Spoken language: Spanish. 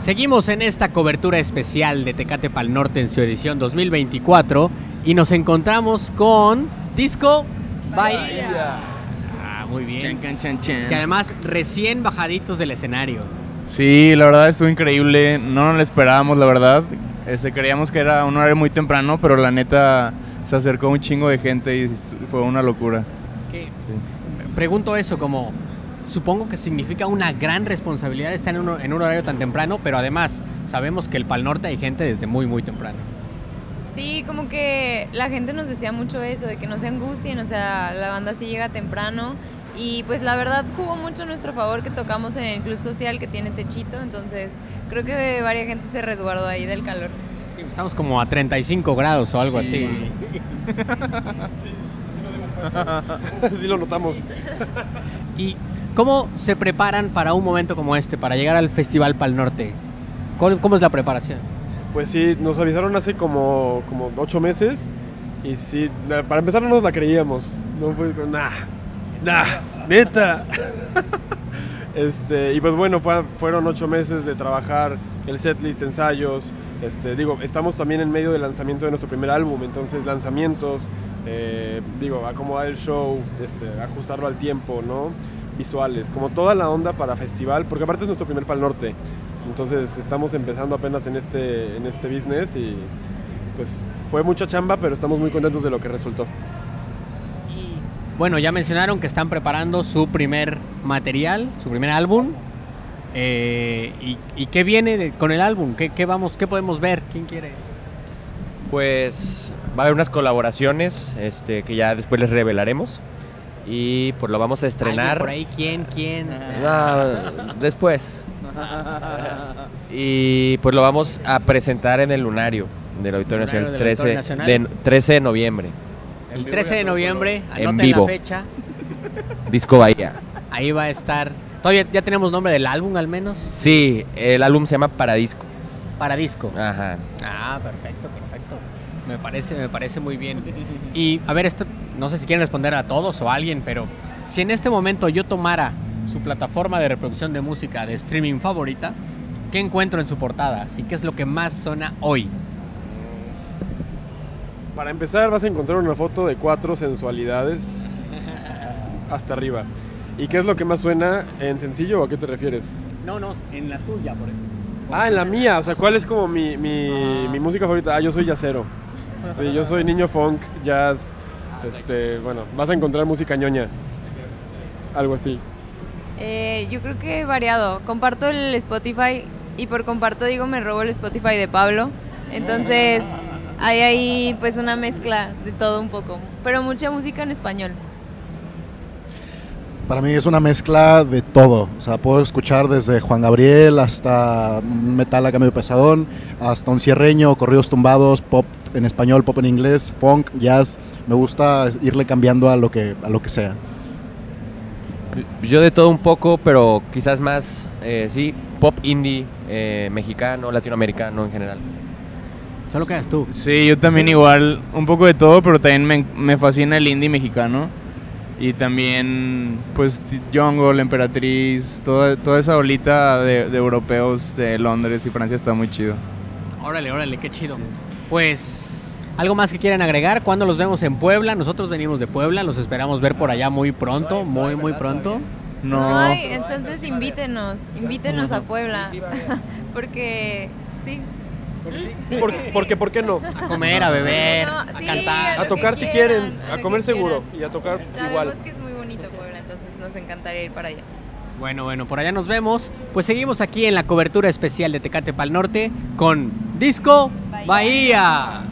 Seguimos en esta cobertura especial de Tecate Pal Norte en su edición 2024 y nos encontramos con Disco Bahía. Ah, muy bien. Chan, can, chan, chan. Que además recién bajaditos del escenario. Sí, la verdad estuvo increíble. No nos lo esperábamos, la verdad. Este, creíamos que era un horario muy temprano, pero la neta se acercó un chingo de gente y fue una locura. ¿Qué? Sí. Pregunto eso como, supongo que significa una gran responsabilidad estar en un, en un horario tan temprano, pero además sabemos que el Pal Norte hay gente desde muy, muy temprano. Sí, como que la gente nos decía mucho eso, de que no se angustien, o sea, la banda sí llega temprano. Y pues la verdad jugó mucho a nuestro favor que tocamos en el club social que tiene techito, entonces creo que varias gente se resguardó ahí del calor. Sí, Estamos como a 35 grados o algo Sí. así. sí lo notamos. ¿Y cómo se preparan para un momento como este, para llegar al Festival Pal Norte? ¿Cómo, cómo es la preparación? Pues sí, nos avisaron hace como, como ocho meses y sí, para empezar no nos la creíamos. No fue con, nah, nah, neta. este, y pues bueno, fue- fueron ocho meses de trabajar el setlist, ensayos. Este, digo, estamos también en medio del lanzamiento de nuestro primer álbum, entonces lanzamientos, eh, digo, acomodar el show, este, ajustarlo al tiempo, ¿no? Visuales, como toda la onda para festival, porque aparte es nuestro primer Pal Norte. Entonces estamos empezando apenas en este, en este business y pues fue mucha chamba, pero estamos muy contentos de lo que resultó. Bueno, ya mencionaron que están preparando su primer material, su primer álbum. Eh, y, y qué viene de- con el álbum? ¿Qué, qué vamos, ¿Qué podemos ver? ¿Quién quiere? Pues va a haber unas colaboraciones este, que ya después les revelaremos. Y pues lo vamos a ¿Alguien estrenar. por ahí? ¿Quién? ¿Quién? Ah, después. Y pues lo vamos a presentar en el lunario del Auditorio Nacional, del Auditorio 13, Nacional. de, 13 de noviembre. El 13 de noviembre, En vivo. la fecha. Disco Bahía. Ahí va a estar. ¿Todavía ya tenemos nombre del álbum al menos? Sí, el álbum se llama Paradisco. Para disco. Ajá. Ah, perfecto, perfecto. Me parece, me parece muy bien. Y a ver, esto, no sé si quieren responder a todos o a alguien, pero si en este momento yo tomara su plataforma de reproducción de música de streaming favorita, ¿qué encuentro en su portada? Así que es lo que más suena hoy. Para empezar vas a encontrar una foto de cuatro sensualidades hasta arriba. ¿Y qué es lo que más suena en sencillo o a qué te refieres? No, no, en la tuya, por ejemplo. Ah, en la mía, o sea, ¿cuál es como mi, mi, mi música favorita? Ah, yo soy jazzero. Sí, yo soy niño funk, jazz. Este, bueno, vas a encontrar música ñoña. Algo así. Eh, yo creo que variado. Comparto el Spotify y por comparto digo me robo el Spotify de Pablo. Entonces hay ahí pues una mezcla de todo un poco. Pero mucha música en español. Para mí es una mezcla de todo. O sea, puedo escuchar desde Juan Gabriel hasta un metal a cambio pesadón, hasta un cierreño, corridos tumbados, pop en español, pop en inglés, funk, jazz. Me gusta irle cambiando a lo que, a lo que sea. Yo de todo un poco, pero quizás más, eh, sí, pop indie, eh, mexicano, latinoamericano en general. Solo quedas tú. Sí, yo también igual, un poco de todo, pero también me, me fascina el indie mexicano. Y también, pues, Jungle, Emperatriz, toda, toda esa olita de, de europeos de Londres y Francia está muy chido. Órale, órale, qué chido. Pues, ¿algo más que quieran agregar? ¿Cuándo los vemos en Puebla? Nosotros venimos de Puebla, los esperamos ver por allá muy pronto, muy, muy pronto. No, Ay, entonces invítenos, invítenos a Puebla. Porque sí. ¿Por, porque, ¿por qué no? A comer, a beber, No, a sí, cantar. A tocar si quieran, quieren, a comer seguro y a tocar Sabemos igual. que es muy bonito Puebla, entonces nos encantaría ir para allá. Bueno, bueno, por allá nos vemos. Pues seguimos aquí en la cobertura especial de Tecate Pal Norte con Disco Bahía.